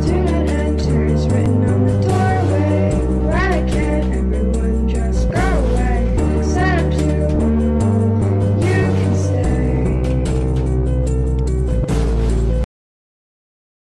Do it